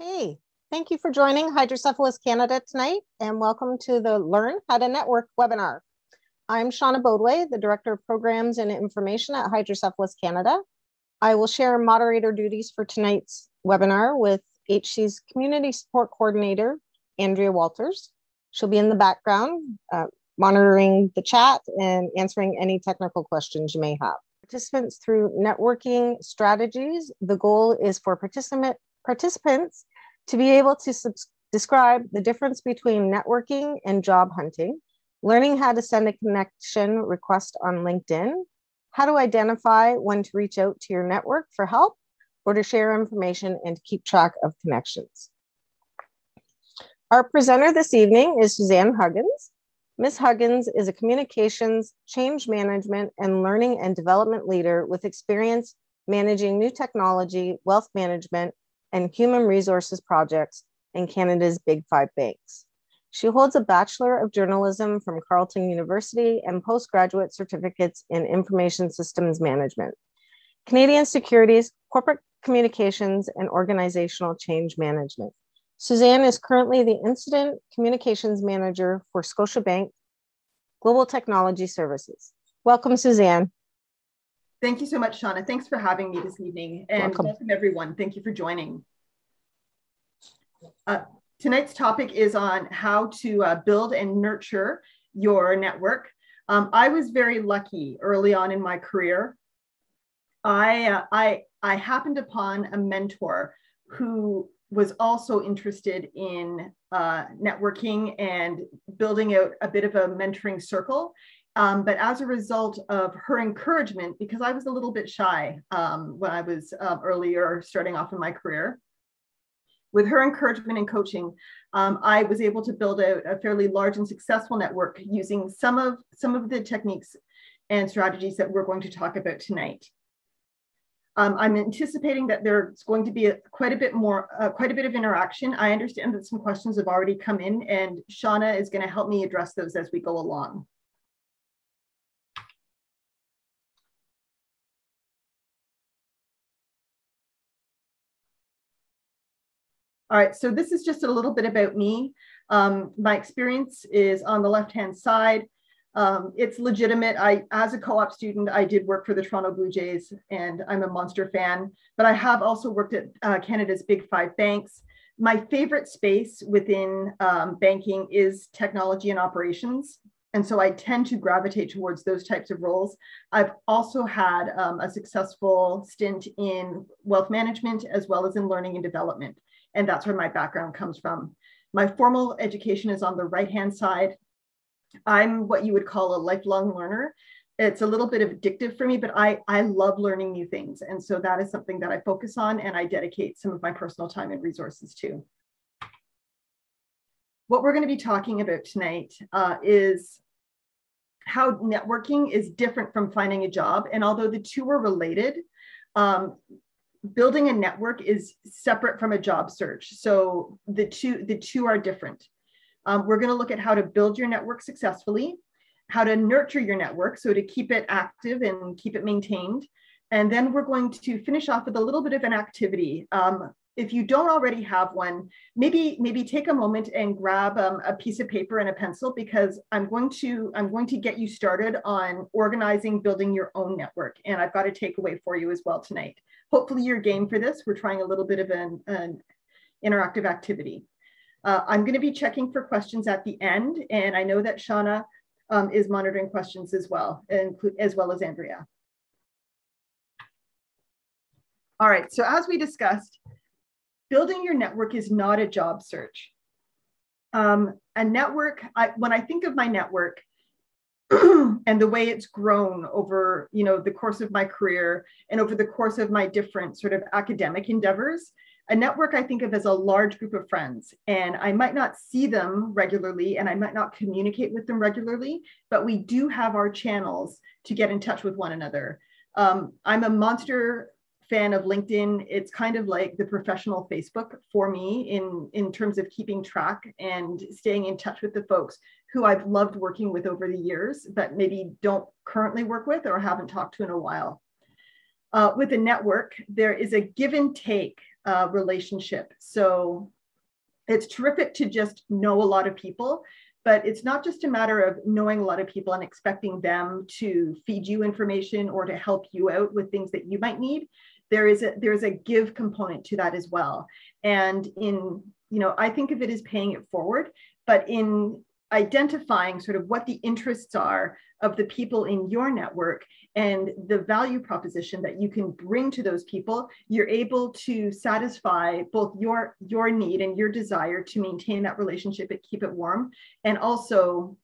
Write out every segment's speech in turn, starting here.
Okay, thank you for joining Hydrocephalus Canada tonight and welcome to the Learn How to Network webinar. I'm Shauna Bodway, the Director of Programs and Information at Hydrocephalus Canada. I will share moderator duties for tonight's webinar with HC's Community Support Coordinator, Andrea Walters. She'll be in the background, uh, monitoring the chat and answering any technical questions you may have. Participants through networking strategies, the goal is for participant, participants to be able to describe the difference between networking and job hunting, learning how to send a connection request on LinkedIn, how to identify when to reach out to your network for help or to share information and to keep track of connections. Our presenter this evening is Suzanne Huggins. Ms. Huggins is a communications, change management, and learning and development leader with experience managing new technology, wealth management, and human resources projects in Canada's Big Five banks. She holds a Bachelor of Journalism from Carleton University and postgraduate certificates in Information Systems Management, Canadian Securities, Corporate Communications, and Organizational Change Management. Suzanne is currently the Incident Communications Manager for Scotiabank Global Technology Services. Welcome, Suzanne. Thank you so much, Shauna. Thanks for having me this evening. And welcome, welcome everyone. Thank you for joining. Uh, tonight's topic is on how to uh, build and nurture your network. Um, I was very lucky early on in my career. I, uh, I, I happened upon a mentor who was also interested in uh, networking and building out a bit of a mentoring circle. Um, but as a result of her encouragement, because I was a little bit shy um, when I was uh, earlier starting off in my career, with her encouragement and coaching, um, I was able to build out a fairly large and successful network using some of some of the techniques and strategies that we're going to talk about tonight. Um, I'm anticipating that there's going to be a, quite a bit more, uh, quite a bit of interaction. I understand that some questions have already come in and Shauna is gonna help me address those as we go along. All right, so this is just a little bit about me. Um, my experience is on the left-hand side. Um, it's legitimate. I, as a co-op student, I did work for the Toronto Blue Jays and I'm a Monster fan, but I have also worked at uh, Canada's big five banks. My favorite space within um, banking is technology and operations. And so I tend to gravitate towards those types of roles. I've also had um, a successful stint in wealth management as well as in learning and development. And that's where my background comes from. My formal education is on the right hand side. I'm what you would call a lifelong learner. It's a little bit of addictive for me, but I, I love learning new things. And so that is something that I focus on and I dedicate some of my personal time and resources to. What we're going to be talking about tonight uh, is how networking is different from finding a job. And although the two are related, um, building a network is separate from a job search. So the two, the two are different. Um, we're going to look at how to build your network successfully, how to nurture your network, so to keep it active and keep it maintained. And then we're going to finish off with a little bit of an activity. Um, if you don't already have one, maybe maybe take a moment and grab um, a piece of paper and a pencil because I'm going to I'm going to get you started on organizing, building your own network. And I've got a takeaway for you as well tonight hopefully you're game for this. We're trying a little bit of an, an interactive activity. Uh, I'm going to be checking for questions at the end, and I know that Shauna um, is monitoring questions as well, as well as Andrea. All right, so as we discussed, building your network is not a job search. Um, a network, I, when I think of my network, and the way it's grown over you know the course of my career and over the course of my different sort of academic endeavors a network i think of as a large group of friends and i might not see them regularly and i might not communicate with them regularly but we do have our channels to get in touch with one another um, i'm a monster fan of linkedin it's kind of like the professional facebook for me in in terms of keeping track and staying in touch with the folks who I've loved working with over the years, but maybe don't currently work with or haven't talked to in a while. Uh, with a network, there is a give and take uh, relationship. So it's terrific to just know a lot of people, but it's not just a matter of knowing a lot of people and expecting them to feed you information or to help you out with things that you might need. There is a there's a give component to that as well. And in you know, I think of it as paying it forward, but in identifying sort of what the interests are of the people in your network and the value proposition that you can bring to those people you're able to satisfy both your your need and your desire to maintain that relationship and keep it warm and also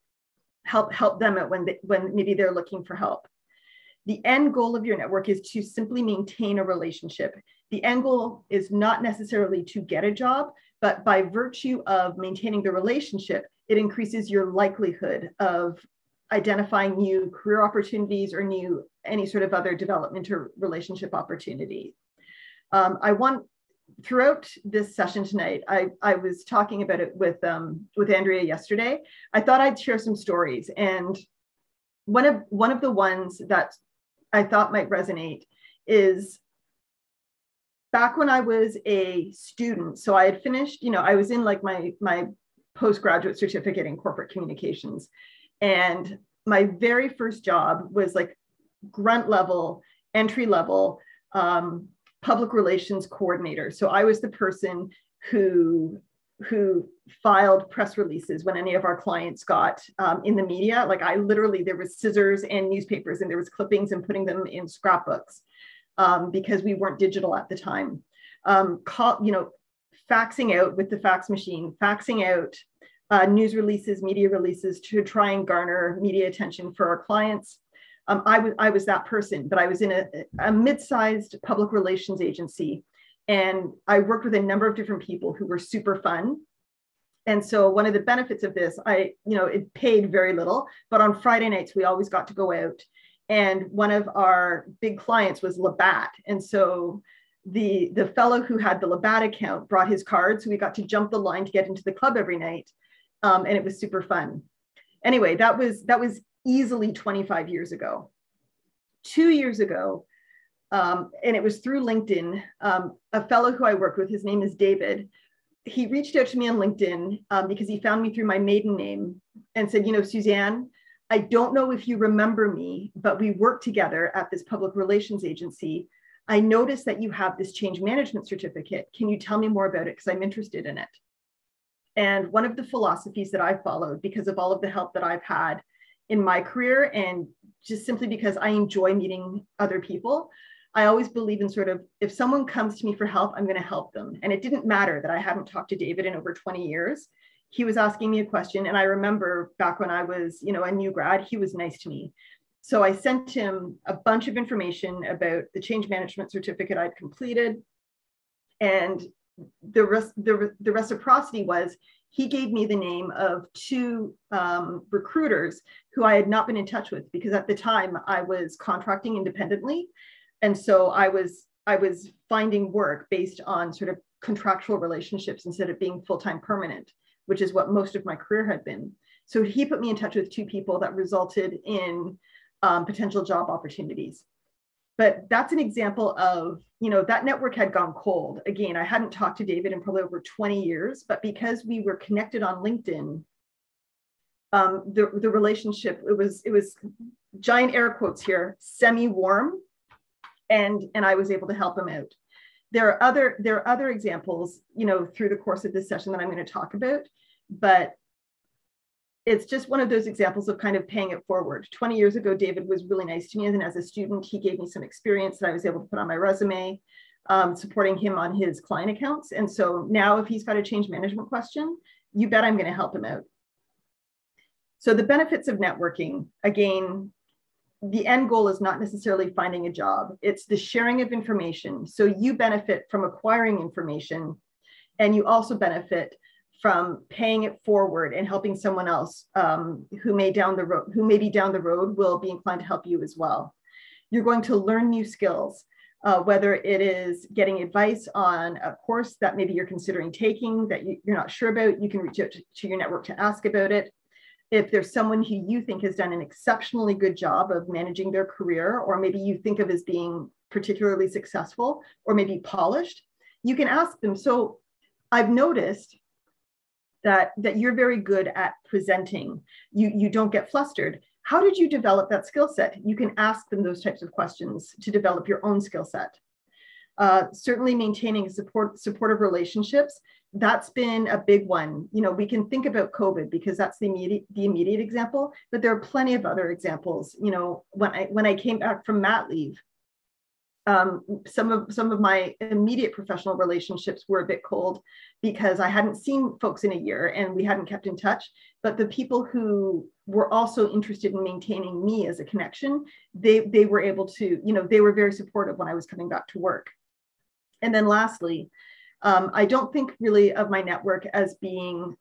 help help them at when they, when maybe they're looking for help the end goal of your network is to simply maintain a relationship the end goal is not necessarily to get a job but by virtue of maintaining the relationship it increases your likelihood of identifying new career opportunities or new any sort of other development or relationship opportunity. Um, I want throughout this session tonight, I, I was talking about it with um, with Andrea yesterday. I thought I'd share some stories, and one of one of the ones that I thought might resonate is back when I was a student. So I had finished, you know, I was in like my my postgraduate certificate in corporate communications. And my very first job was like grunt level, entry level um, public relations coordinator. So I was the person who who filed press releases when any of our clients got um, in the media. Like I literally, there was scissors and newspapers and there was clippings and putting them in scrapbooks um, because we weren't digital at the time. Um, call, you know, faxing out with the fax machine, faxing out uh, news releases, media releases to try and garner media attention for our clients. Um, I, was, I was that person, but I was in a, a mid-sized public relations agency and I worked with a number of different people who were super fun. And so one of the benefits of this, I, you know, it paid very little, but on Friday nights, we always got to go out. And one of our big clients was Labatt. And so the the fellow who had the Labatt account brought his card, so we got to jump the line to get into the club every night, um, and it was super fun. Anyway, that was that was easily 25 years ago. Two years ago, um, and it was through LinkedIn. Um, a fellow who I work with, his name is David. He reached out to me on LinkedIn um, because he found me through my maiden name and said, "You know, Suzanne." I don't know if you remember me, but we worked together at this public relations agency I noticed that you have this change management certificate. Can you tell me more about it? Because I'm interested in it. And one of the philosophies that I followed because of all of the help that I've had in my career and just simply because I enjoy meeting other people, I always believe in sort of if someone comes to me for help, I'm going to help them. And it didn't matter that I hadn't talked to David in over 20 years. He was asking me a question. And I remember back when I was, you know, a new grad, he was nice to me. So I sent him a bunch of information about the change management certificate I'd completed. And the, res- the, the reciprocity was he gave me the name of two um, recruiters who I had not been in touch with because at the time I was contracting independently. And so I was I was finding work based on sort of contractual relationships instead of being full-time permanent, which is what most of my career had been. So he put me in touch with two people that resulted in um, potential job opportunities. But that's an example of, you know, that network had gone cold. Again, I hadn't talked to David in probably over 20 years, but because we were connected on LinkedIn, um, the, the relationship, it was, it was giant air quotes here, semi-warm, and, and I was able to help him out. There are other, there are other examples, you know, through the course of this session that I'm going to talk about, but it's just one of those examples of kind of paying it forward. 20 years ago, David was really nice to me. And as a student, he gave me some experience that I was able to put on my resume, um, supporting him on his client accounts. And so now if he's got a change management question, you bet I'm gonna help him out. So the benefits of networking, again, the end goal is not necessarily finding a job. It's the sharing of information. So you benefit from acquiring information and you also benefit from paying it forward and helping someone else um, who may down the road who may be down the road will be inclined to help you as well you're going to learn new skills uh, whether it is getting advice on a course that maybe you're considering taking that you, are not sure about you can reach out to, to your network to ask about it if there's someone who you think has done an exceptionally good job of managing their career or maybe you think of as being particularly successful or maybe polished you can ask them. So I've noticed that that you're very good at presenting. You you don't get flustered. How did you develop that skill set? You can ask them those types of questions to develop your own skill set. Uh, certainly maintaining support supportive relationships that's been a big one you know we can think about covid because that's the immediate the immediate example but there are plenty of other examples you know when i when i came back from mat leave um, some of some of my immediate professional relationships were a bit cold because I hadn't seen folks in a year and we hadn't kept in touch. But the people who were also interested in maintaining me as a connection, they they were able to, you know, they were very supportive when I was coming back to work. And then lastly, um, I don't think really of my network as being,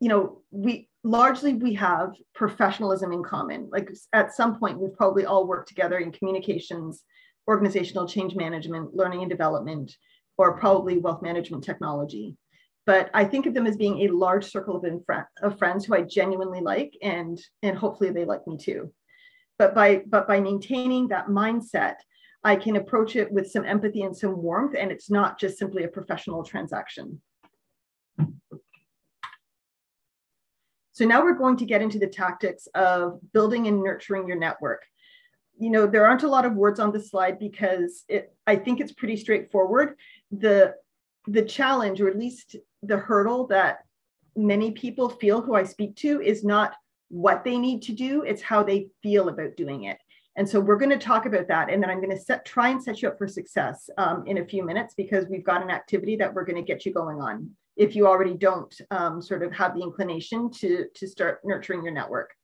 you know, we largely we have professionalism in common. Like at some point, we've probably all worked together in communications organizational change management, learning and development, or probably wealth management technology. But I think of them as being a large circle of, of friends who I genuinely like, and, and hopefully they like me too. But by, but by maintaining that mindset, I can approach it with some empathy and some warmth, and it's not just simply a professional transaction. So now we're going to get into the tactics of building and nurturing your network you know, there aren't a lot of words on this slide because it, I think it's pretty straightforward. The, the challenge, or at least the hurdle that many people feel who I speak to is not what they need to do, it's how they feel about doing it. And so we're going to talk about that. And then I'm going to set, try and set you up for success um, in a few minutes because we've got an activity that we're going to get you going on if you already don't um, sort of have the inclination to, to start nurturing your network.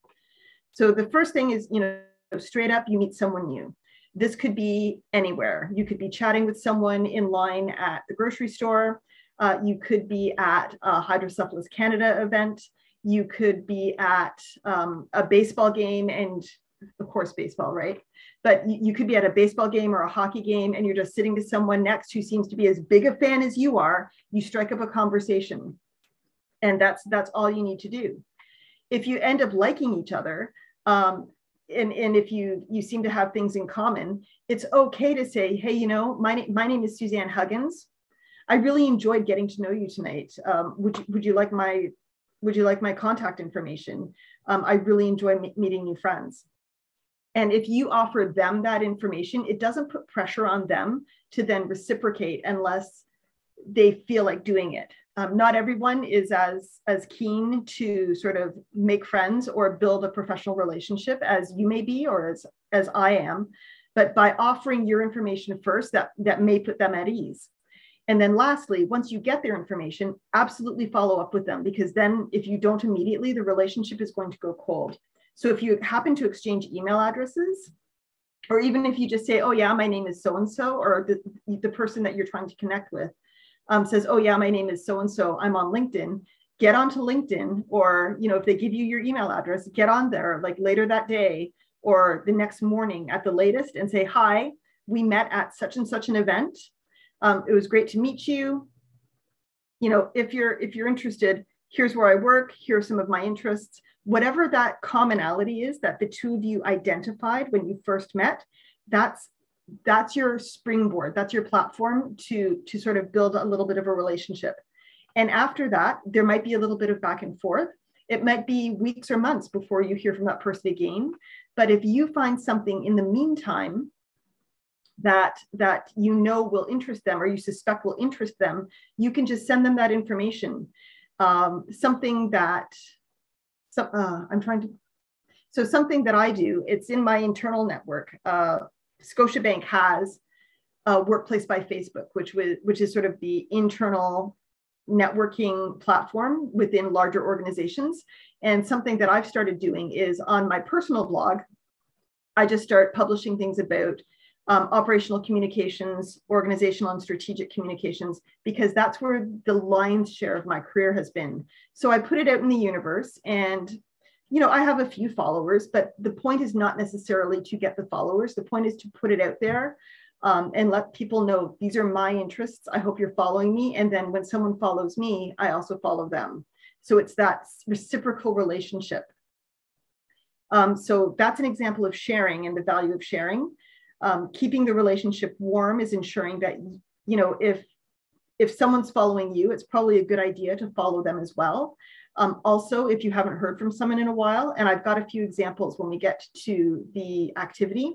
So the first thing is, you know, straight up, you meet someone new. This could be anywhere. You could be chatting with someone in line at the grocery store. Uh, you could be at a Hydrocephalus Canada event. You could be at um, a baseball game and of course baseball, right? But you could be at a baseball game or a hockey game and you're just sitting to someone next who seems to be as big a fan as you are. You strike up a conversation. And that's that's all you need to do. If you end up liking each other, um, and, and if you you seem to have things in common, it's okay to say, hey, you know, my, my name is Suzanne Huggins. I really enjoyed getting to know you tonight. Um, would, you, would you like my would you like my contact information? Um, I really enjoy meeting new friends. And if you offer them that information, it doesn't put pressure on them to then reciprocate unless they feel like doing it. Um, not everyone is as as keen to sort of make friends or build a professional relationship as you may be or as as i am. But by offering your information first that that may put them at ease. And then lastly once you get their information absolutely follow up with them because then if you don't immediately the relationship is going to go cold so if you happen to exchange email addresses or even if you just say oh yeah my name is so and so or the, the person that you're trying to connect with um, says, oh yeah, my name is so and so, I'm on LinkedIn, get onto LinkedIn, or you know, if they give you your email address, get on there like later that day or the next morning at the latest and say, hi, we met at such and such an event. Um, it was great to meet you. You know, if you're if you're interested, here's where I work, here's some of my interests. Whatever that commonality is that the two of you identified when you first met, that's that's your springboard that's your platform to to sort of build a little bit of a relationship. And after that there might be a little bit of back and forth. It might be weeks or months before you hear from that person again. But if you find something in the meantime that that you know will interest them or you suspect will interest them you can just send them that information. Um, something that so, uh, i'm trying to so something that i do it's in my internal network uh, Scotiabank has a Workplace by Facebook, which was which is sort of the internal networking platform within larger organizations. And something that I've started doing is on my personal blog, I just start publishing things about um, operational communications, organizational and strategic communications, because that's where the lion's share of my career has been. So I put it out in the universe and you know, I have a few followers, but the point is not necessarily to get the followers. The point is to put it out there um, and let people know these are my interests. I hope you're following me. And then when someone follows me, I also follow them. So it's that reciprocal relationship. Um, so that's an example of sharing and the value of sharing. Um, keeping the relationship warm is ensuring that, you know, if if someone's following you, it's probably a good idea to follow them as well. Um, also, if you haven't heard from someone in a while, and I've got a few examples when we get to the activity,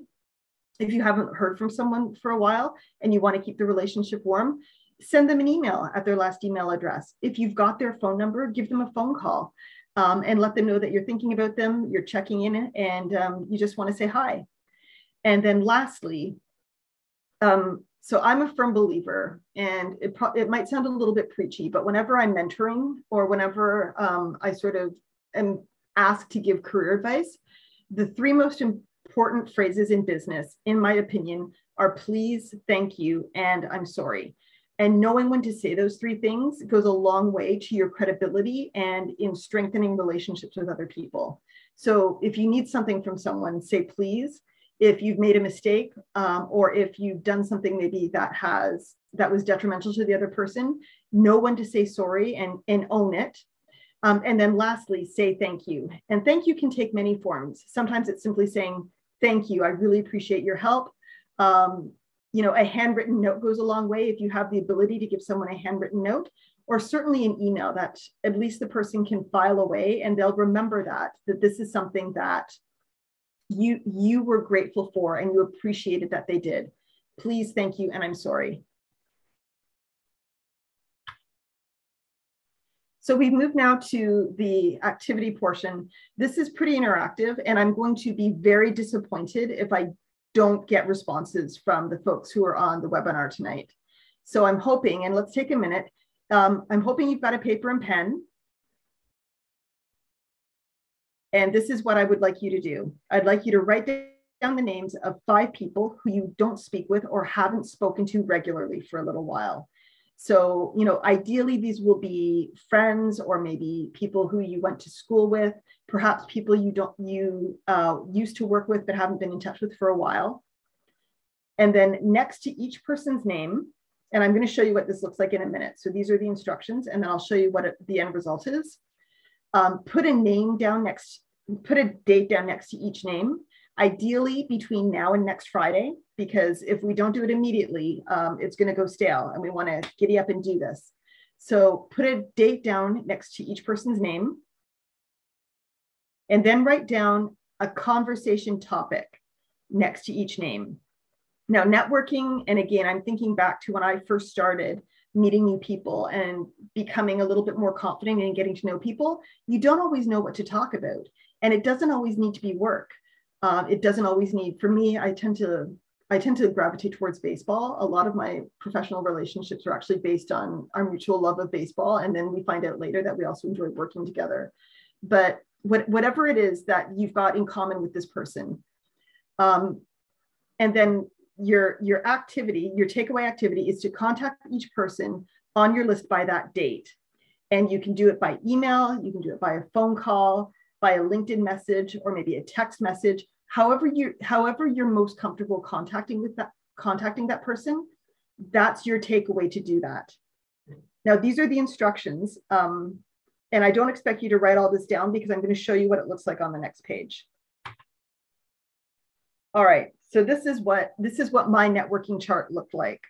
if you haven't heard from someone for a while and you want to keep the relationship warm, send them an email at their last email address. If you've got their phone number, give them a phone call um, and let them know that you're thinking about them, you're checking in, and um, you just want to say hi. And then lastly, um, so I'm a firm believer, and it, pro- it might sound a little bit preachy, but whenever I'm mentoring or whenever um, I sort of am asked to give career advice, the three most important phrases in business, in my opinion, are please, thank you, and I'm sorry. And knowing when to say those three things goes a long way to your credibility and in strengthening relationships with other people. So if you need something from someone, say please. If you've made a mistake um, or if you've done something maybe that has that was detrimental to the other person, know when to say sorry and, and own it. Um, and then lastly, say thank you. And thank you can take many forms. Sometimes it's simply saying, thank you, I really appreciate your help. Um, you know, a handwritten note goes a long way if you have the ability to give someone a handwritten note, or certainly an email that at least the person can file away and they'll remember that, that this is something that you you were grateful for and you appreciated that they did. Please, thank you, and I'm sorry. So we've moved now to the activity portion. This is pretty interactive and I'm going to be very disappointed if I don't get responses from the folks who are on the webinar tonight. So I'm hoping, and let's take a minute. Um, I'm hoping you've got a paper and pen. And this is what I would like you to do. I'd like you to write down the names of five people who you don't speak with or haven't spoken to regularly for a little while. So, you know, ideally these will be friends or maybe people who you went to school with, perhaps people you don't you uh, used to work with but haven't been in touch with for a while. And then next to each person's name, and I'm going to show you what this looks like in a minute. So these are the instructions, and then I'll show you what it, the end result is. Um, put a name down next, put a date down next to each name, ideally between now and next Friday, because if we don't do it immediately, um, it's going to go stale, and we want to giddy up and do this. So put a date down next to each person's name and then write down a conversation topic next to each name. Now, networking, and again, I'm thinking back to when I first started meeting new people and becoming a little bit more confident and getting to know people, you don't always know what to talk about. And it doesn't always need to be work. Uh, it doesn't always need, for me, I tend to I tend to gravitate towards baseball. A lot of my professional relationships are actually based on our mutual love of baseball. And then we find out later that we also enjoy working together. But what, whatever it is that you've got in common with this person. Um, and then your, your activity, your takeaway activity is to contact each person on your list by that date. And you can do it by email, you can do it by a phone call, by a LinkedIn message, or maybe a text message. However, you however you're most comfortable contacting with that contacting that person, that's your takeaway to do that. Now, these are the instructions. Um, and I don't expect you to write all this down because I'm going to show you what it looks like on the next page. All right, so this is what this is what my networking chart looked like.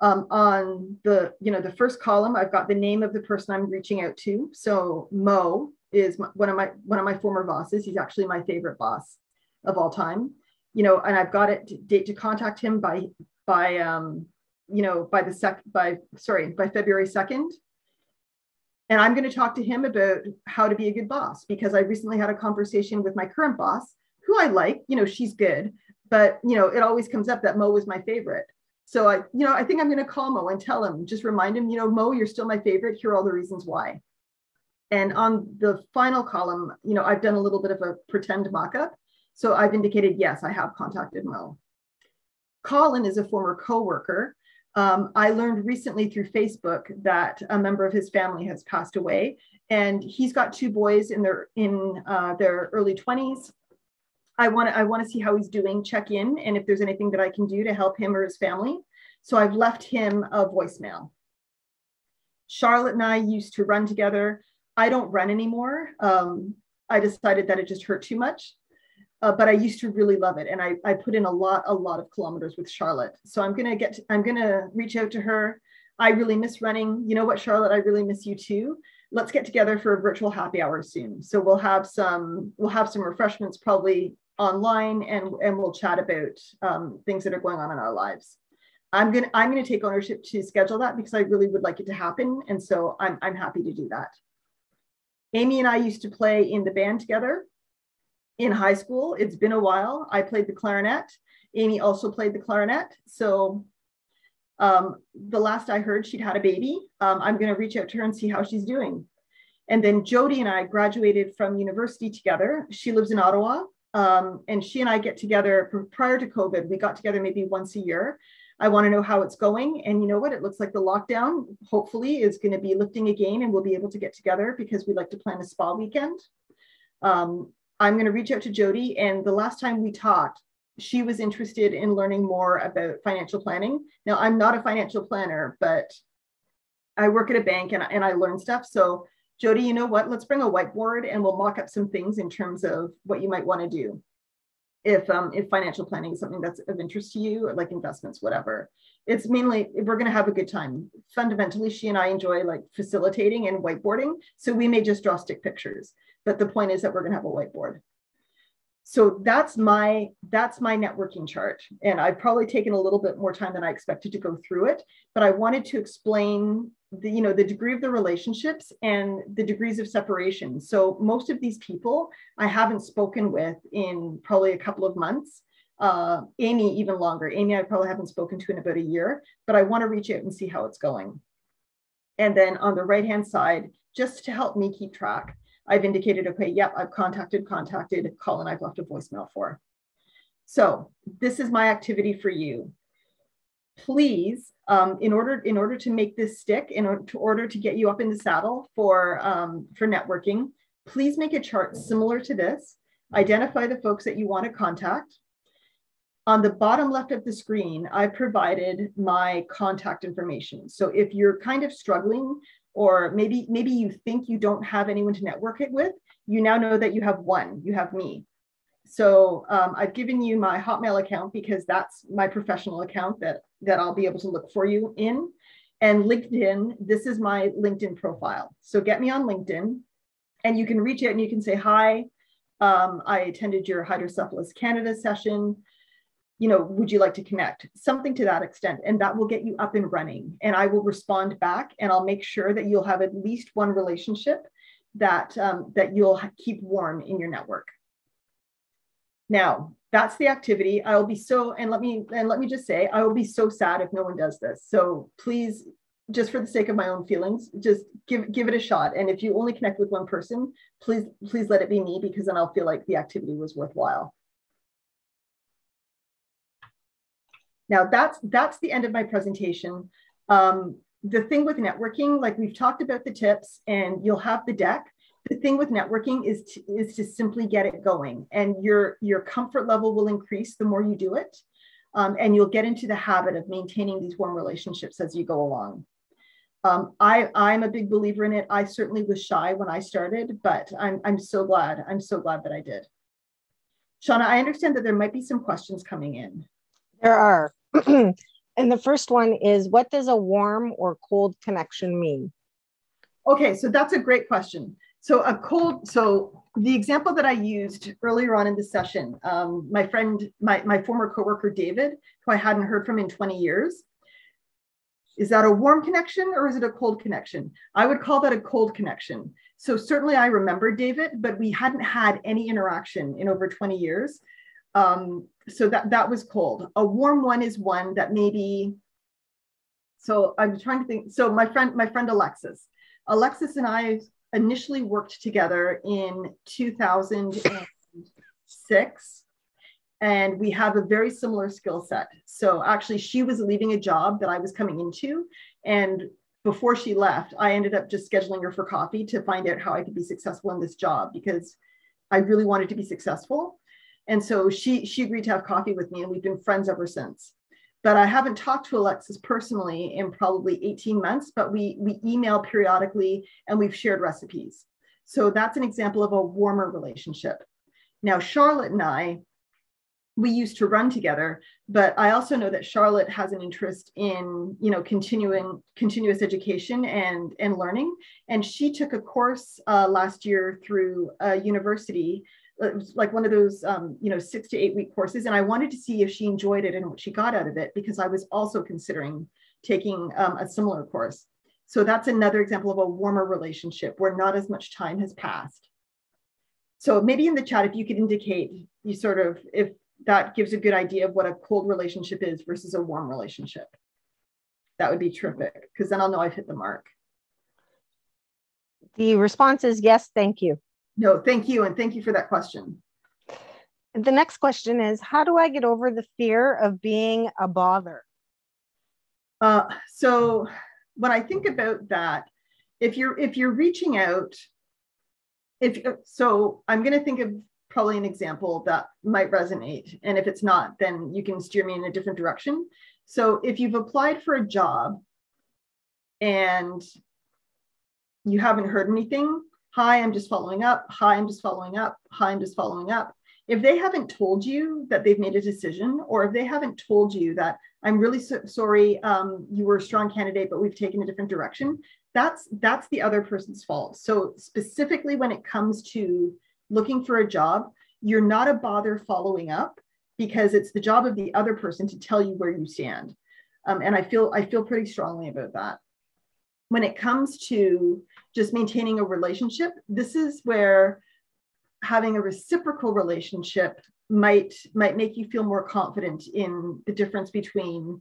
Um, on the you know the first column, I've got the name of the person I'm reaching out to. So Mo is my, one of my one of my former bosses. He's actually my favorite boss of all time. You know, and I've got it date to contact him by by um, you know by the sec by sorry by February second and I'm going to talk to him about how to be a good boss because I recently had a conversation with my current boss, who I like, you know, she's good, but you know, it always comes up that Mo was my favorite. So I, you know, I think I'm going to call Mo and tell him, just remind him, you know, Mo, you're still my favorite. Here are all the reasons why. And on the final column, you know, I've done a little bit of a pretend mock-up. So I've indicated, yes, I have contacted Mo. Colin is a former coworker um, I learned recently through Facebook that a member of his family has passed away, and he's got two boys in their in uh, their early 20s. I want to I want to see how he's doing, check in, and if there's anything that I can do to help him or his family. So I've left him a voicemail. Charlotte and I used to run together. I don't run anymore. Um, I decided that it just hurt too much uh, but I used to really love it. And I, I put in a lot, a lot of kilometers with Charlotte. So I'm to get, to, I'm to reach out to her. I really miss running. You know what, Charlotte? I really miss you too. Let's get together for a virtual happy hour soon. So we'll have some we'll have some refreshments probably online, and and we'll chat about um, things that are going on in our lives. I'm gonna I'm gonna take ownership to schedule that because I really would like it to happen, and so I'm I'm happy to do that. Amy and I used to play in the band together in high school. It's been a while. I played the clarinet. Amy also played the clarinet. So um, the last I heard, she'd had a baby. Um, I'm going to reach out to her and see how she's doing. And then Jody and I graduated from university together. She lives in Ottawa. Um, and she and I get together prior to COVID. We got together maybe once a year. I want to know how it's going. And you know what? It looks like the lockdown hopefully is going to be lifting again and we'll be able to get together because we like to plan a spa weekend. Um, I'm going to reach out to Jody. And the last time we talked, she was interested in learning more about financial planning. Now, I'm not a financial planner, but I work at a bank and, and I learn stuff. So, Jody, you know what? Let's bring a whiteboard and we'll mock up some things in terms of what you might want to do. If um, if financial planning is something that's of interest to you, like investments, whatever, it's mainly we're going to have a good time. Fundamentally, she and I enjoy like facilitating and whiteboarding, so we may just draw stick pictures. But the point is that we're going to have a whiteboard. So that's my that's my networking chart, and I've probably taken a little bit more time than I expected to go through it. But I wanted to explain the you know the degree of the relationships and the degrees of separation. So most of these people I haven't spoken with in probably a couple of months. Uh, Amy even longer. Amy I probably haven't spoken to in about a year, but I want to reach out and see how it's going. And then on the right hand side, just to help me keep track, I've indicated, okay, yep, I've contacted, contacted, Colin, I've left a voicemail for. So this is my activity for you. Please, um, in order in order to make this stick, in order to, order to get you up in the saddle for um, for networking, please make a chart similar to this. Identify the folks that you want to contact. On the bottom left of the screen, I provided my contact information. So if you're kind of struggling or maybe maybe you think you don't have anyone to network it with you now know that you have one you have me so um, i've given you my hotmail account because that's my professional account that that i'll be able to look for you in and linkedin this is my linkedin profile so get me on linkedin and you can reach out and you can say hi um, i attended your hydrocephalus canada session you know, would you like to connect? Something to that extent. And that will get you up and running. And I will respond back and I'll make sure that you'll have at least one relationship that, um, that you'll keep warm in your network. Now, that's the activity. I'll be so, and let me, and let me just say, I will be so sad if no one does this. So please, just for the sake of my own feelings, just give, give it a shot. And if you only connect with one person, please, please let it be me because then I'll feel like the activity was worthwhile. Now that's that's the end of my presentation. Um, the thing with networking, like we've talked about the tips and you'll have the deck. The thing with networking is to, is to simply get it going and your, your comfort level will increase the more you do it. Um, and you'll get into the habit of maintaining these warm relationships as you go along. Um, I, I'm a big believer in it. I certainly was shy when I started, but I'm, I'm so glad. I'm so glad that I did. Shauna, I understand that there might be some questions coming in. There are. and the first one is what does a warm or cold connection mean? Okay, so that's a great question. So a cold, so the example that I used earlier on in the session, um, my friend, my, my former coworker, David, who I hadn't heard from in 20 years, is that a warm connection or is it a cold connection? I would call that a cold connection. So certainly I remember David, but we hadn't had any interaction in over 20 years. Um, so that that was cold. A warm one is one that maybe. So I'm trying to think. So my friend, my friend Alexis, Alexis and I initially worked together in 2006 and we have a very similar skill set. So actually, she was leaving a job that I was coming into, and before she left, I ended up just scheduling her for coffee to find out how I could be successful in this job because I really wanted to be successful. And so she she agreed to have coffee with me, and we've been friends ever since. But I haven't talked to Alexis personally in probably 18 months, but we we email periodically and we've shared recipes. So that's an example of a warmer relationship. Now, Charlotte and I, we used to run together but i also know that charlotte has an interest in you know continuing continuous education and and learning and she took a course uh, last year through a university it was like one of those um, you know six to eight week courses and i wanted to see if she enjoyed it and what she got out of it because i was also considering taking um, a similar course. So that's another example of a warmer relationship where not as much time has passed. So maybe in the chat if you could indicate you sort of if that gives a good idea of what a cold relationship is versus a warm relationship. That would be terrific because then i'll know i've hit the mark. The response is yes thank you no, thank you. And thank you for that question. The next question is How do I get over the fear of being a bother? Uh, so when I think about that, if you're if you're reaching out, if so, I'm going to think of probably an example that might resonate. And if it's not, then you can steer me in a different direction. So if you've applied for a job and you haven't heard anything, Hi, I'm just following up. Hi, I'm just following up. Hi, I'm just following up. If they haven't told you that they've made a decision, or if they haven't told you that I'm really so sorry, um, you were a strong candidate, but we've taken a different direction, that's that's the other person's fault. So specifically when it comes to looking for a job, you're not a bother following up because it's the job of the other person to tell you where you stand. Um, and I feel I feel pretty strongly about that when it comes to just maintaining a relationship, this is where having a reciprocal relationship might might make you feel more confident in the difference between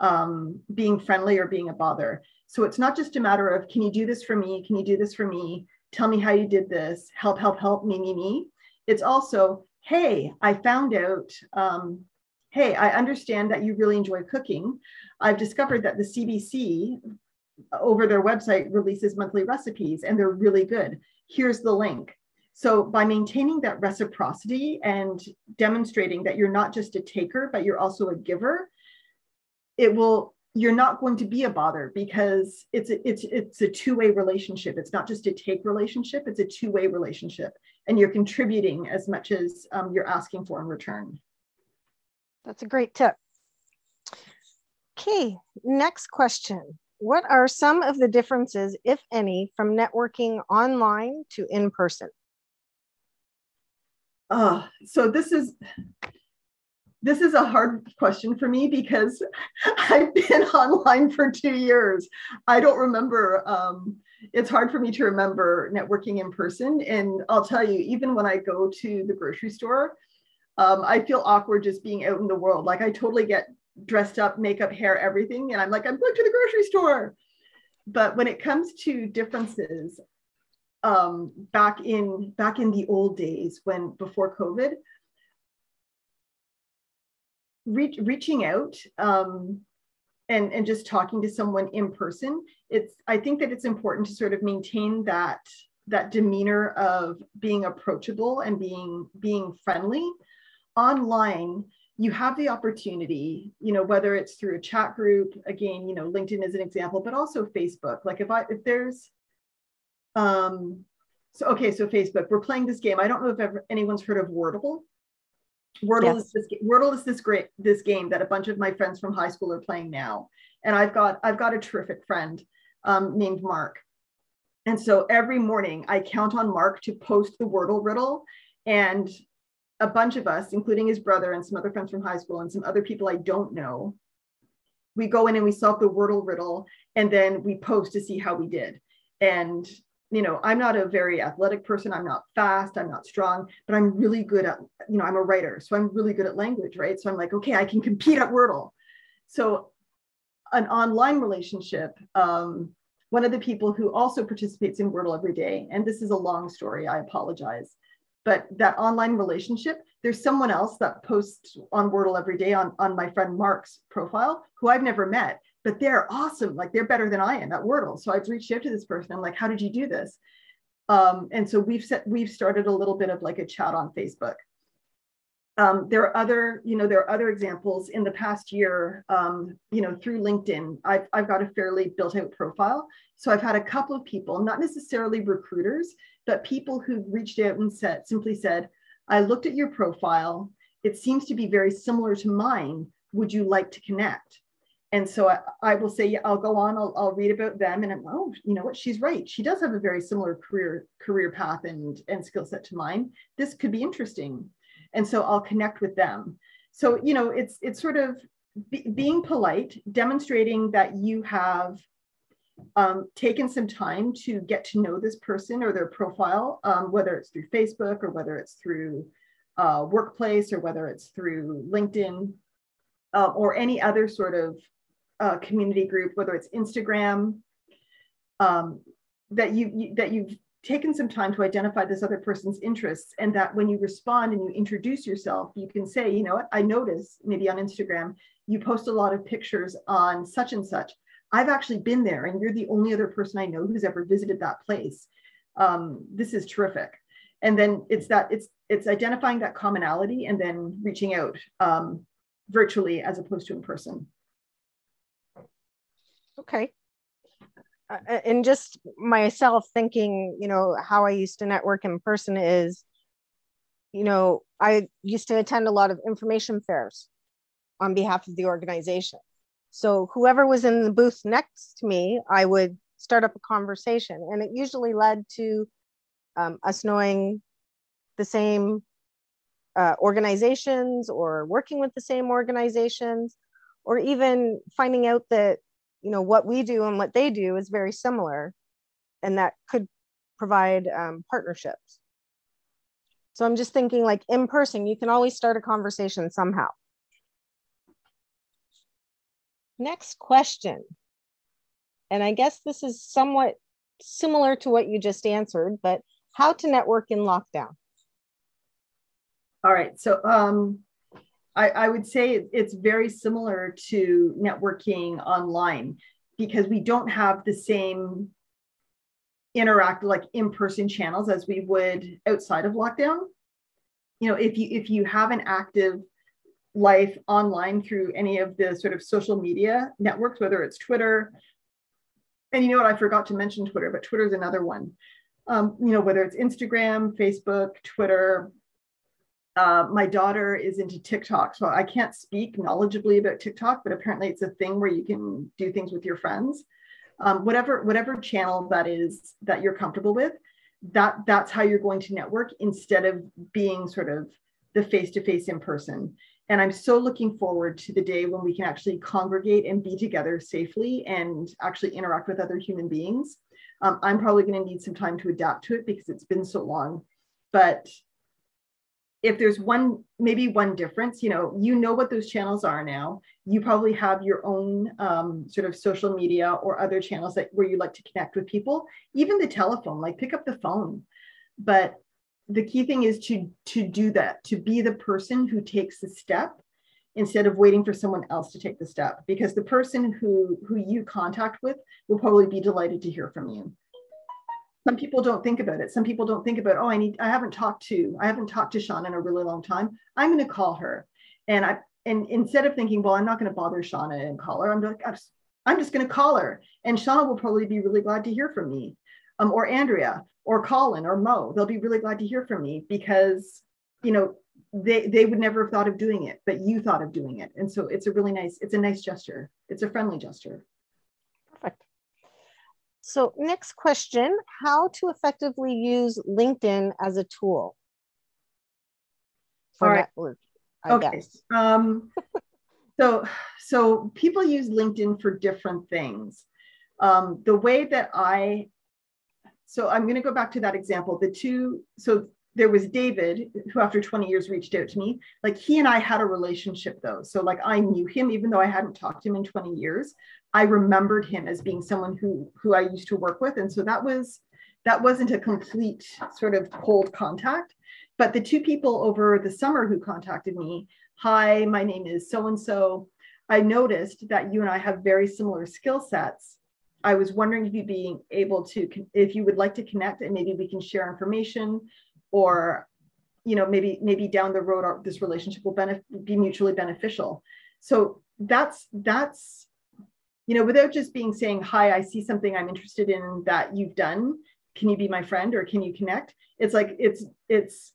um, being friendly or being a bother. So it's not just a matter of can you do this for me? Can you do this for me? Tell me how you did this. Help, help, help me, me, me. It's also hey, I found out. Um, hey, I understand that you really enjoy cooking. I've discovered that the CBC over their website releases monthly recipes and they're really good. Here's the link. So by maintaining that reciprocity and demonstrating that you're not just a taker, but you're also a giver, it will you're not going to be a bother because it's a, it's it's a two-way relationship. It's not just a take relationship, it's a two-way relationship. And you're contributing as much as um, you're asking for in return. That's a great tip. Okay, next question. What are some of the differences, if any, from networking online to in person? Uh, so this is this is a hard question for me because I've been online for two years. I don't remember. Um, it's hard for me to remember networking in person. And I'll tell you, even when I go to the grocery store, um, I feel awkward just being out in the world. Like I totally get dressed up, makeup, hair, everything. And I'm like, I'm going to the grocery store. But when it comes to differences, um, back in back in the old days when before COVID, reach, reaching out um, and and just talking to someone in person, it's I think that it's important to sort of maintain that that demeanor of being approachable and being being friendly online you have the opportunity you know whether it's through a chat group again you know linkedin is an example but also facebook. Like if i if there's um so okay so facebook we're playing this game. I don't know if ever, anyone's heard of wordle. Wordle yes. is this wordle is this great this game that a bunch of my friends from high school are playing now. And i've got i've got a terrific friend um, named mark. And so every morning i count on mark to post the wordle riddle. And a bunch of us, including his brother and some other friends from high school and some other people I don't know, we go in and we solve the Wordle riddle and then we post to see how we did. And you know, I'm not a very athletic person. I'm not fast. I'm not strong, but I'm really good at, you know, I'm a writer. So I'm really good at language, right? So I'm like, okay, I can compete at Wordle. So an online relationship, um, one of the people who also participates in Wordle every day, and this is a long story, I apologize, but that online relationship there's someone else that posts on wordle every day on, on my friend mark's profile who i've never met but they're awesome. Like they're better than i am at wordle. So i've reached out to this person. I'm like how did you do this? Um, and so we've set we've started a little bit of like a chat on facebook. Um, there are other, you know, there are other examples. In the past year, um, you know, through LinkedIn, I've, I've got a fairly built out profile. So I've had a couple of people, not necessarily recruiters, but people who reached out and said, simply said, I looked at your profile. it seems to be very similar to mine. Would you like to connect? And so I, I will say, yeah, I'll go on, I'll, I'll read about them. And I'm, oh, you know what? She's right. She does have a very similar career career path and, and skill set to mine. This could be interesting. And so I'll connect with them. So, you know, it's it's sort of be, being polite, demonstrating that you have um, taken some time to get to know this person or their profile, um, whether it's through Facebook or whether it's through uh, Workplace or whether it's through LinkedIn uh, or any other sort of uh, community group, whether it's Instagram, um, that you, you that you've taken some time to identify this other person's interests and that when you respond and you introduce yourself you can say you know what? I notice maybe on instagram you post a lot of pictures on such and such I've actually been there, and you're the only other person I know who's ever visited that place. Um, this is terrific. And then it's that it's it's identifying that commonality and then reaching out um, virtually as opposed to in person. Okay. Uh, and just myself thinking, you know, how I used to network in person is, you know, I used to attend a lot of information fairs on behalf of the organization. So whoever was in the booth next to me, I would start up a conversation, and it usually led to um, us knowing the same uh, organizations or working with the same organizations, or even finding out that you know what we do and what they do is very similar, and that could provide um, partnerships. So I'm just thinking like in person, you can always start a conversation somehow. Next question. And I guess this is somewhat similar to what you just answered, but how to network in lockdown? All right. So um, I, I would say it's very similar to networking online because we don't have the same interact like in-person channels as we would outside of lockdown. You know, if you if you have an active life online through any of the sort of social media networks, whether it's Twitter. And you know what? I forgot to mention Twitter, but Twitter is another one. Um, you know, whether it's Instagram, Facebook, Twitter. Uh, my daughter is into TikTok, so I can't speak knowledgeably about TikTok, but apparently it's a thing where you can do things with your friends. Um, whatever whatever channel that is that you're comfortable with, that that's how you're going to network instead of being sort of the face to face in person. And I'm so looking forward to the day when we can actually congregate and be together safely and actually interact with other human beings. Um, I'm probably going to need some time to adapt to it because it's been so long. But if there's one, maybe one difference, you know, you know what those channels are now. You probably have your own um, sort of social media or other channels that where you like to connect with people. Even the telephone, like pick up the phone. But the key thing is to to do that to be the person who takes the step instead of waiting for someone else to take the step because the person who who you contact with will probably be delighted to hear from you. Some people don't think about it. Some people don't think about oh i need i haven't talked to i haven't talked to shauna in a really long time. I'm going to call her. And i and instead of thinking well i'm not going to bother shauna and call her i'm like i'm just going to call her. And shauna will probably be really glad to hear from me um, or andrea or Colin or Mo. They'll be really glad to hear from me because, you know, they they would never have thought of doing it, but you thought of doing it. And so it's a really nice, it's a nice gesture. It's a friendly gesture. Perfect. So next question, how to effectively use LinkedIn as a tool for network, I okay. guess. Um, so, so people use LinkedIn for different things. Um, the way that I so I'm going to go back to that example. The two, so there was David, who after 20 years reached out to me. Like he and I had a relationship though. So like I knew him, even though I hadn't talked to him in 20 years. I remembered him as being someone who who I used to work with. And so that was that wasn't a complete sort of cold contact. But the two people over the summer who contacted me, hi, my name is so and so. I noticed that you and I have very similar skill sets I was wondering if you'd able to, if you would like to connect and maybe we can share information or, you know, maybe, maybe down the road, our, this relationship will be mutually beneficial. So that's, that's, you know, without just being saying, hi, I see something I'm interested in that you've done. Can you be my friend or can you connect? It's like, it's, it's,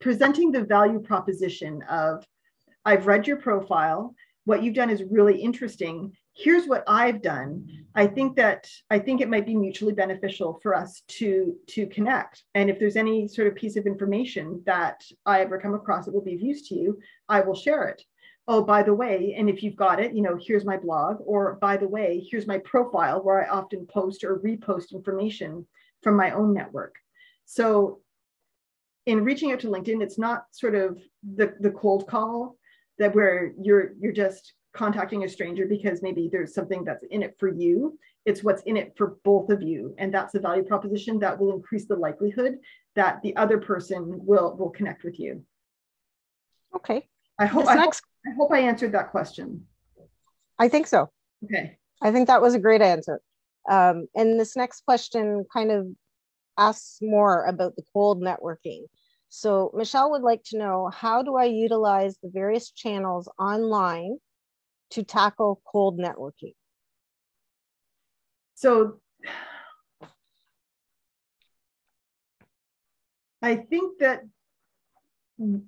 presenting the value proposition of I've read your profile. What you've done is really interesting. Here's what I've done. I think that I think it might be mutually beneficial for us to to connect. And if there's any sort of piece of information that I ever come across that will be of use to you, I will share it. Oh, by the way, and if you've got it, you know, here's my blog, or by the way, here's my profile where I often post or repost information from my own network. So in reaching out to LinkedIn, it's not sort of the, the cold call that where you're you're just contacting a stranger because maybe there's something that's in it for you. It's what's in it for both of you. And that's the value proposition that will increase the likelihood that the other person will will connect with you. Okay. I hope I, next... hope I hope I answered that question. I think so. Okay. I think that was a great answer. Um, and this next question kind of asks more about the cold networking. So Michelle would like to know, how do I utilize the various channels online to tackle cold networking? So I think that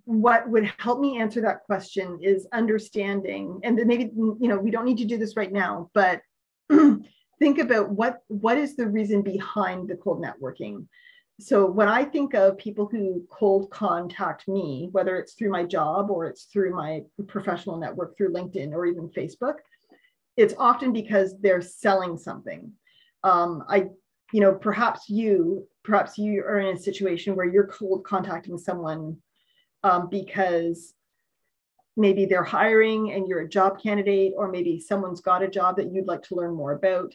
what would help me answer that question is understanding, and maybe, you know, we don't need to do this right now, but think about what, what is the reason behind the cold networking? So when I think of people who cold contact me, whether it's through my job or it's through my professional network through LinkedIn or even Facebook, it's often because they're selling something. Um, I, you know, perhaps you, perhaps you are in a situation where you're cold contacting someone um, because maybe they're hiring and you're a job candidate, or maybe someone's got a job that you'd like to learn more about.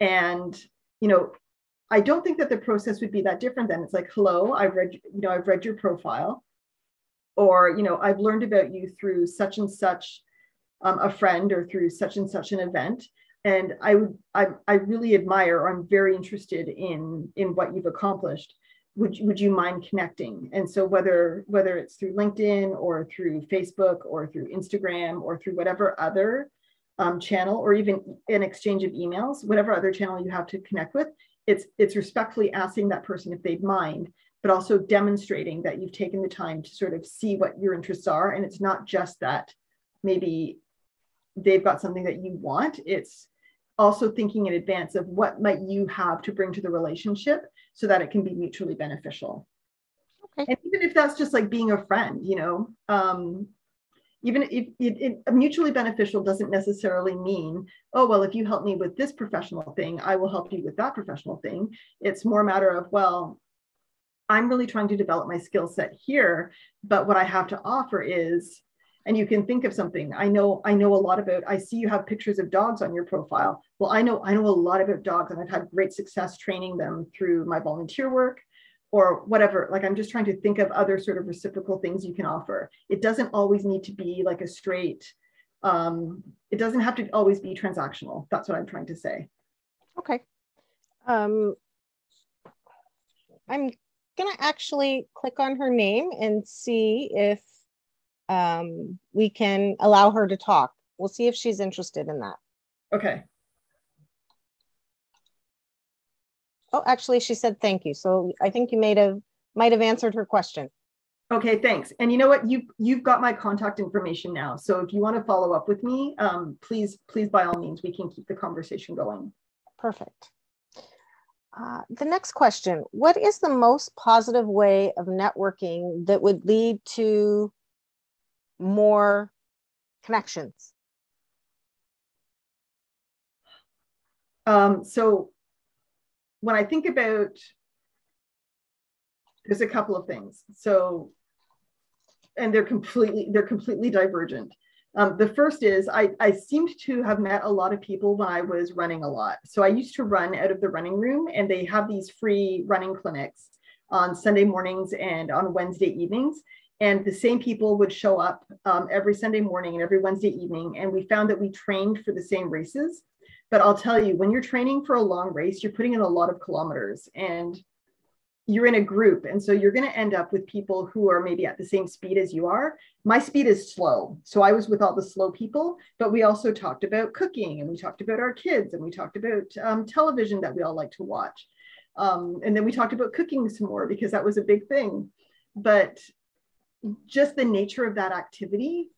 And you know, I don't think that the process would be that different then. It's like, hello, I've read, you know, I've read your profile, or you know, I've learned about you through such and such um, a friend or through such and such an event. And I would, I, I really admire, or I'm very interested in in what you've accomplished. Would would you mind connecting? And so whether whether it's through LinkedIn or through Facebook or through Instagram or through whatever other um, channel or even an exchange of emails, whatever other channel you have to connect with, it's it's respectfully asking that person if they'd mind but also demonstrating that you've taken the time to sort of see what your interests are. And it's not just that maybe they've got something that you want. It's also thinking in advance of what might you have to bring to the relationship so that it can be mutually beneficial. Okay. and even if that's just like being a friend you know um, even if it, it, mutually beneficial doesn't necessarily mean oh well if you help me with this professional thing i will help you with that professional thing. It's more a matter of well i'm really trying to develop my skill set here but what i have to offer is and you can think of something. I know i know a lot about i see you have pictures of dogs on your profile. Well i know i know a lot about dogs and i've had great success training them through my volunteer work or whatever like i'm just trying to think of other sort of reciprocal things you can offer. It doesn't always need to be like a straight um, it doesn't have to always be transactional. That's what i'm trying to say. Okay. Um, i'm gonna actually click on her name and see if um, we can allow her to talk. We'll see if she's interested in that. Okay Oh, actually, she said thank you. So I think you might have might have answered her question. Okay, thanks. And you know what? You you've got my contact information now. So if you want to follow up with me, um, please please by all means, we can keep the conversation going. Perfect. Uh, the next question: What is the most positive way of networking that would lead to more connections? Um, so when I think about, there's a couple of things. So, and they're completely they're completely divergent. Um, the first is I, I seemed to have met a lot of people when I was running a lot. So I used to run out of the running room, and they have these free running clinics on Sunday mornings and on Wednesday evenings. And the same people would show up um, every Sunday morning and every Wednesday evening. And we found that we trained for the same races. But I'll tell you, when you're training for a long race, you're putting in a lot of kilometers and you're in a group. And so you're going to end up with people who are maybe at the same speed as you are. My speed is slow. So I was with all the slow people, but we also talked about cooking and we talked about our kids and we talked about um, television that we all like to watch. Um, and then we talked about cooking some more because that was a big thing. But just the nature of that activity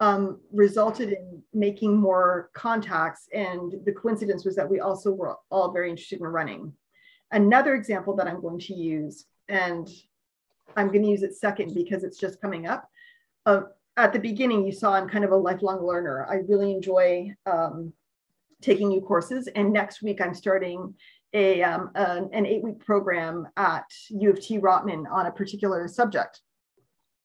um, resulted in making more contacts. And the coincidence was that we also were all very interested in running. Another example that I'm going to use, and I'm going to use it second because it's just coming up. Uh, at the beginning, you saw I'm kind of a lifelong learner. I really enjoy um, taking new courses. And next week, I'm starting a, um, an, an eight week program at U of T Rotman on a particular subject.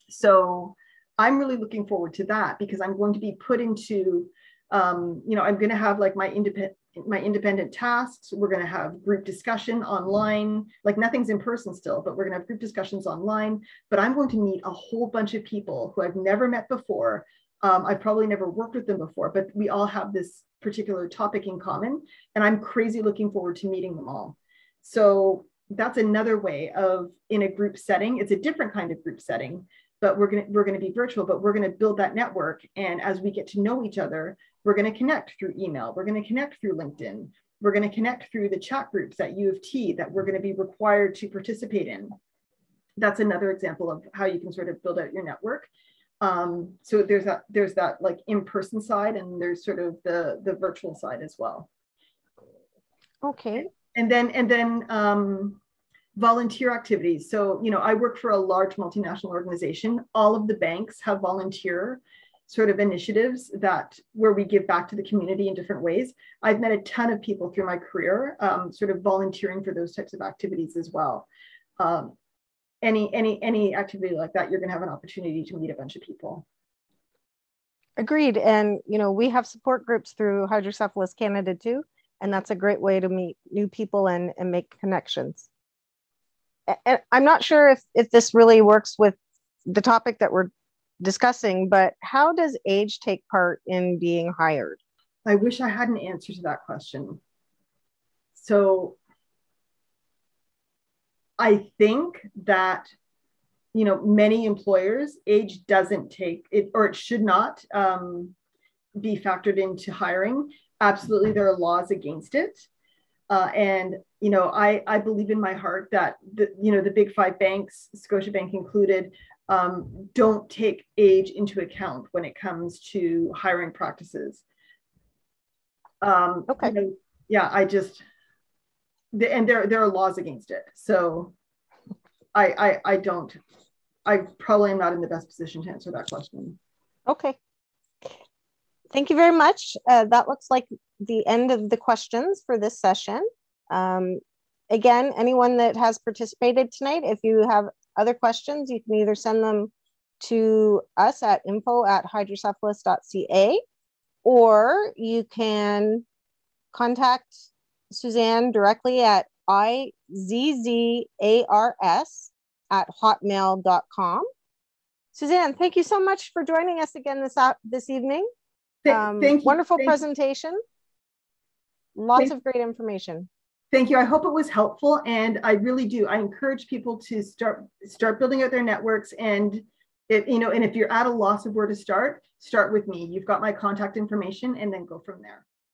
So I'm really looking forward to that because I'm going to be put into, um, you know, I'm going to have like my independent my independent tasks. We're going to have group discussion online. Like nothing's in person still, but we're going to have group discussions online. But I'm going to meet a whole bunch of people who I've never met before. Um, I've probably never worked with them before, but we all have this particular topic in common. And I'm crazy looking forward to meeting them all. So that's another way of in a group setting. It's a different kind of group setting, but we're going to we're going to be virtual but we're going to build that network. And as we get to know each other we're going to connect through email. We're going to connect through linkedin. We're going to connect through the chat groups at u of t that we're going to be required to participate in. That's another example of how you can sort of build out your network. Um, so there's that there's that like in-person side and there's sort of the the virtual side as well. Okay. And then and then um, volunteer activities. So, you know, I work for a large multinational organization. All of the banks have volunteer sort of initiatives that where we give back to the community in different ways. I've met a ton of people through my career, um, sort of volunteering for those types of activities as well. Um, any any any activity like that, you're going to have an opportunity to meet a bunch of people. Agreed, and you know we have support groups through Hydrocephalus Canada too, and that's a great way to meet new people and and make connections and I'm not sure if, if this really works with the topic that we're discussing, but how does age take part in being hired? I wish I had an answer to that question. So I think that you know many employers age doesn't take it or it should not um, be factored into hiring. Absolutely, there are laws against it. Uh, and you know, I I believe in my heart that the you know the big five banks, Scotiabank included, um, don't take age into account when it comes to hiring practices. Um, okay. You know, yeah, I just the, and there there are laws against it. So I I I don't. I probably am not in the best position to answer that question. Okay. Thank you very much. Uh, that looks like the end of the questions for this session. Um, again, anyone that has participated tonight, if you have other questions, you can either send them to us at info at hydrocephalus.ca or you can contact Suzanne directly at izzars at hotmail.com. Suzanne, thank you so much for joining us again this, this evening. Um, thank you. Wonderful thank presentation. Lots thank of great information. Thank you. I hope it was helpful, and I really do. I encourage people to start start building out their networks, and if you know, and if you're at a loss of where to start, start with me. You've got my contact information, and then go from there.